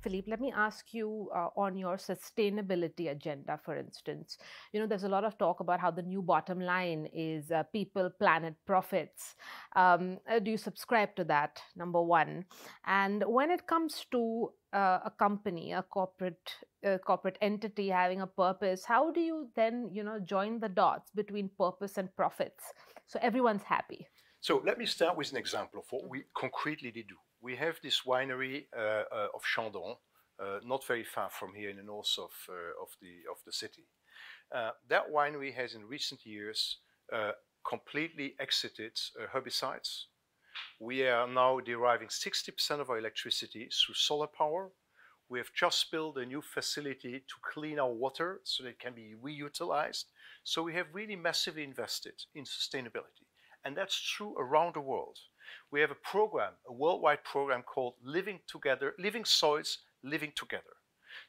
Philippe, let me ask you uh, on your sustainability agenda, for instance. You know, there's a lot of talk about how the new bottom line is uh, people, planet, profits. Um, uh, do you subscribe to that? Number one. And when it comes to uh, a company, a corporate corporate entity having a purpose, how do you then, you know, join the dots between purpose and profits so everyone's happy? So let me start with an example of what we concretely do we have this winery uh, uh, of Chandon, uh, not very far from here in the north of, of, the, of the city. that winery has in recent years completely exited herbicides. We are now deriving 60% of our electricity through solar power. We have just built a new facility to clean our water so that it can be reutilized. So we have really massively invested in sustainability. And that's true around the world we have a program, a worldwide program called Living Together, Living Soils, Living Together.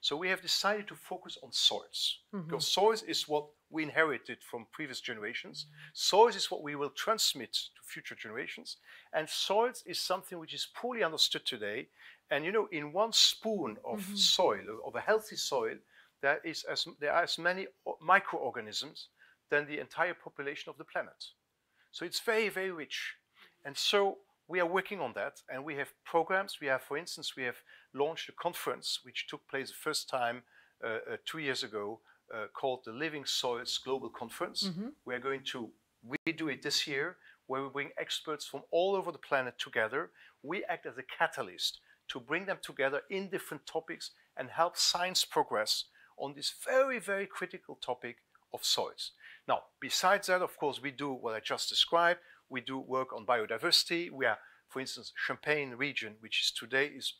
So we have decided to focus on soils mm-hmm. because soils is what we inherited from previous generations. Soils is what we will transmit to future generations. And soils is something which is poorly understood today. And you know, in one spoon of mm-hmm. soil, of a healthy soil, there, is as, there are as many microorganisms than the entire population of the planet. So it's very, very rich. And so we are working on that and we have programs. We have, for instance, we have launched a conference which took place the first time uh, uh, two years ago uh, called the Living Soils Global Conference. Mm -hmm. We are going to redo it this year where we bring experts from all over the planet together. We act as a catalyst to bring them together in different topics and help science progress on this very, very critical topic of soils. Now, besides that, of course, we do what I just described. We do work on biodiversity. We are, for instance, Champagne region, which is today is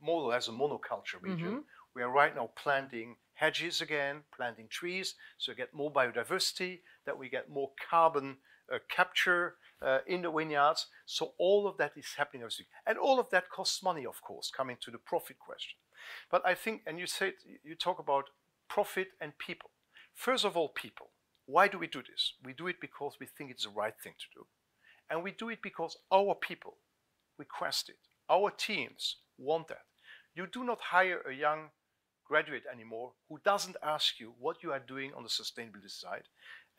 more or less a monoculture region. Mm -hmm. We are right now planting hedges again, planting trees, so we get more biodiversity, that we get more carbon uh, capture uh, in the vineyards. So all of that is happening And all of that costs money, of course, coming to the profit question. But I think, and you said, you talk about profit and people. First of all, people. Why do we do this? We do it because we think it's the right thing to do. And we do it because our people request it. Our teams want that. You do not hire a young graduate anymore who doesn't ask you what you are doing on the sustainability side.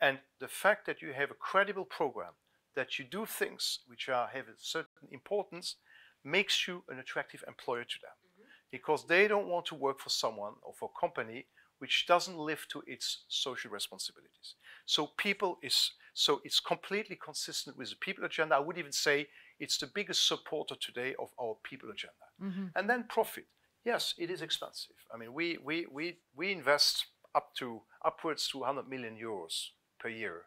And the fact that you have a credible program, that you do things which are, have a certain importance, makes you an attractive employer to them. Mm -hmm. Because they don't want to work for someone or for a company which doesn't live to its social responsibilities. So people is so it's completely consistent with the people agenda. I would even say it's the biggest supporter today of our people agenda. Mm-hmm. And then profit. Yes, it is expensive. I mean, we, we, we, we invest up to upwards to 100 million euros per year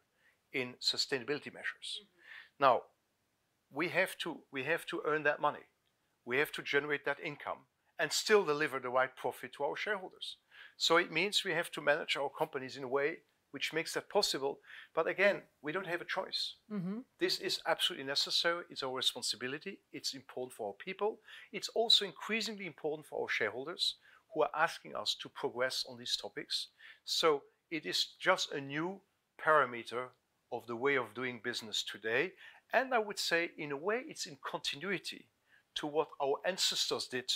in sustainability measures. Mm-hmm. Now, we have to we have to earn that money. We have to generate that income and still deliver the right profit to our shareholders. So it means we have to manage our companies in a way which makes that possible. But again, we don't have a choice. Mm-hmm. This is absolutely necessary. It's our responsibility. It's important for our people. It's also increasingly important for our shareholders who are asking us to progress on these topics. So it is just a new parameter of the way of doing business today. And I would say, in a way, it's in continuity to what our ancestors did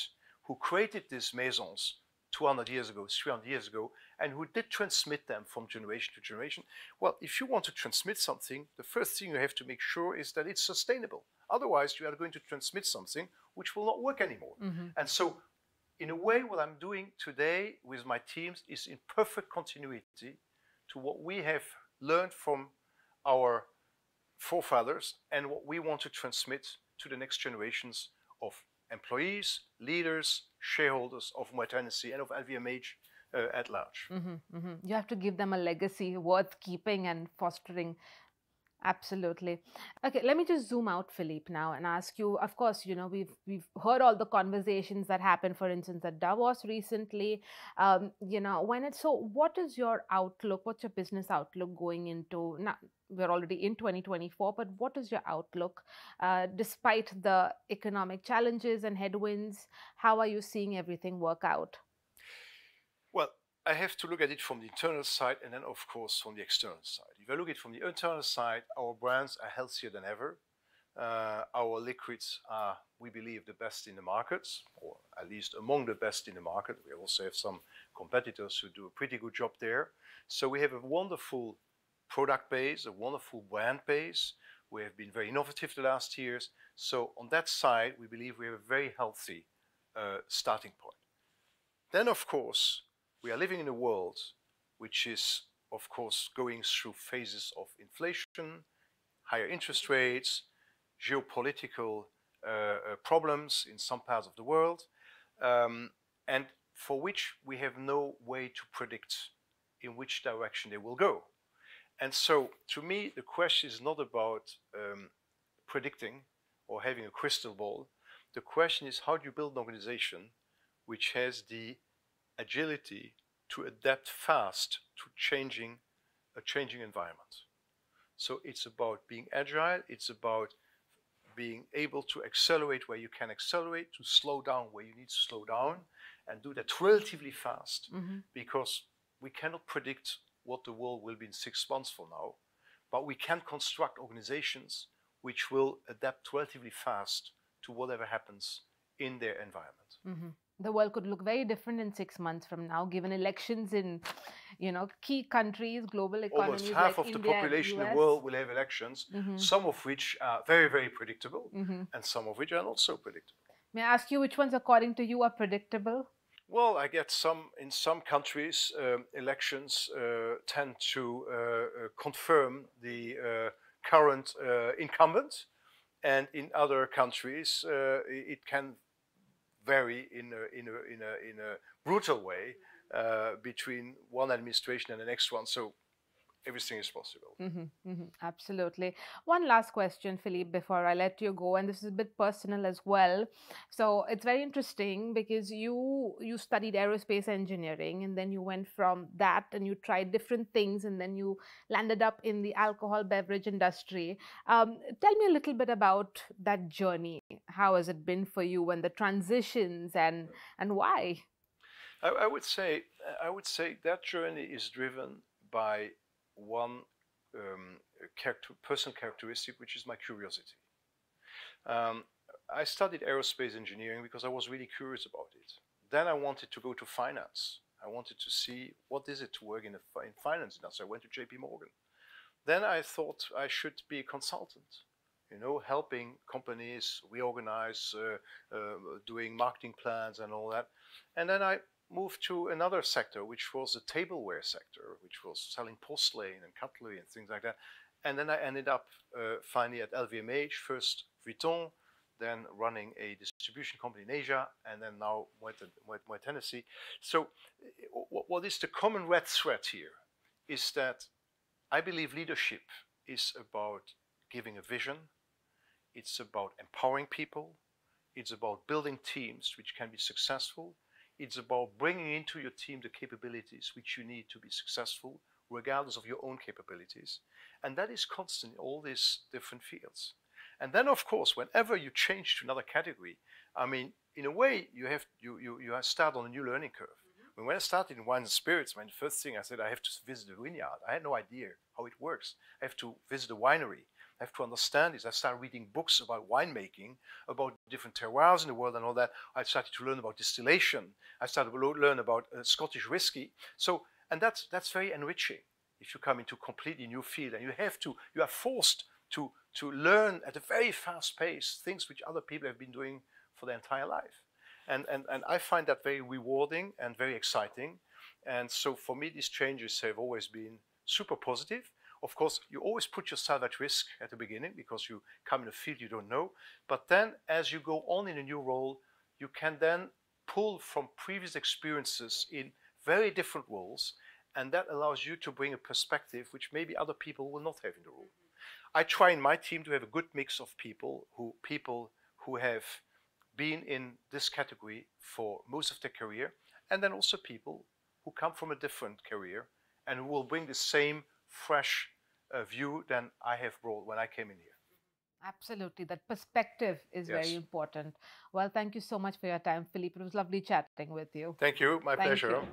who created these maisons 200 years ago, 300 years ago, and who did transmit them from generation to generation. Well, if you want to transmit something, the first thing you have to make sure is that it's sustainable. Otherwise, you are going to transmit something which will not work anymore. Mm-hmm. And so, in a way, what I'm doing today with my teams is in perfect continuity to what we have learned from our forefathers and what we want to transmit to the next generations of employees, leaders, shareholders of Moët Hennessy and of LVMH uh, at large. Mm-hmm, mm-hmm. You have to give them a legacy worth keeping and fostering. Absolutely. Okay, let me just zoom out, Philippe, now and ask you. Of course, you know we've we've heard all the conversations that happened, for instance, at Davos recently. Um, you know, when it's so, what is your outlook? What's your business outlook going into? Now, we're already in 2024, but what is your outlook, uh, despite the economic challenges and headwinds? How are you seeing everything work out? I have to look at it from the internal side and then, of course, from the external side. If I look at it from the internal side, our brands are healthier than ever. Uh, our liquids are, we believe, the best in the markets, or at least among the best in the market. We also have some competitors who do a pretty good job there. So we have a wonderful product base, a wonderful brand base. We have been very innovative the last years. So on that side, we believe we have a very healthy uh, starting point. Then, of course, we are living in a world which is, of course, going through phases of inflation, higher interest rates, geopolitical uh, uh, problems in some parts of the world, um, and for which we have no way to predict in which direction they will go. And so, to me, the question is not about um, predicting or having a crystal ball. The question is how do you build an organization which has the agility to adapt fast to changing a changing environment. So it's about being agile, it's about being able to accelerate where you can accelerate, to slow down where you need to slow down, and do that relatively fast mm-hmm. because we cannot predict what the world will be in six months from now, but we can construct organizations which will adapt relatively fast to whatever happens in their environment. Mm-hmm the world could look very different in six months from now, given elections in, you know, key countries, global economies. Almost half like of India the population in the world will have elections, mm-hmm. some of which are very, very predictable, mm-hmm. and some of which are not so predictable. May I ask you which ones, according to you, are predictable? Well, I get some in some countries, um, elections uh, tend to uh, uh, confirm the uh, current uh, incumbent, and in other countries, uh, it can vary in a, in a, in a, in a brutal way uh, between one administration and the next one. So everything is possible. Mm-hmm, mm-hmm, absolutely. One last question, Philippe, before I let you go, and this is a bit personal as well. So it's very interesting because you you studied aerospace engineering, and then you went from that and you tried different things, and then you landed up in the alcohol beverage industry. Um, tell me a little bit about that journey. How has it been for you, and the transitions, and and why? I, I would say I would say that journey is driven by one um, character, personal characteristic, which is my curiosity. Um, I studied aerospace engineering because I was really curious about it. Then I wanted to go to finance. I wanted to see what is it to work in in finance industry. I went to J.P. Morgan. Then I thought I should be a consultant, you know, helping companies reorganize, uh, uh, doing marketing plans and all that. And then I moved to another sector, which was the tableware sector, which was selling porcelain and cutlery and things like that. And then I ended up uh, finally at LVMH, first Vuitton, then running a distribution company in Asia, and then now Moët Hennessy. So, what is the common red thread here is that I believe leadership is about giving a vision, it's about empowering people, it's about building teams which can be successful, it's about bringing into your team the capabilities which you need to be successful, regardless of your own capabilities. And that is constant in all these different fields. And then, of course, whenever you change to another category, I mean, in a way, you have you you, you start on a new learning curve. Mm-hmm. When I started in wine and spirits, my first thing I said I have to visit the vineyard. I had no idea how it works. I have to visit a winery. I have to understand this. I started reading books about winemaking, about different terroirs in the world and all that. I started to learn about distillation. I started to learn about uh, Scottish whiskey. So, and that's, that's very enriching if you come into a completely new field and you have to, you are forced to, to learn at a very fast pace things which other people have been doing for their entire life. And, and, and I find that very rewarding and very exciting. And so for me, these changes have always been super positive. Of course, you always put yourself at risk at the beginning because you come in a field you don't know. But then, as you go on in a new role, you can then pull from previous experiences in very different roles, and that allows you to bring a perspective which maybe other people will not have in the room. I try in my team to have a good mix of people who people who have been in this category for most of their career, and then also people who come from a different career and who will bring the same fresh uh, view than I have brought when I came in here. Absolutely. That perspective is yes. very important. Well, thank you so much for your time, Philippe. It was lovely chatting with you. Thank you. My thank pleasure. You.